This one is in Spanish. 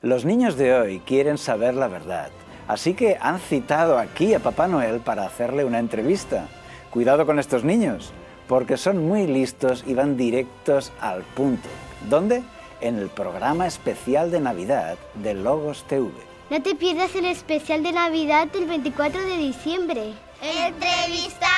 Los niños de hoy quieren saber la verdad, así que han citado aquí a Papá Noel para hacerle una entrevista. Cuidado con estos niños, porque son muy listos y van directos al punto. ¿Dónde? En el programa especial de Navidad de Logos TV. No te pierdas el especial de Navidad del 24 de diciembre. Entrevista.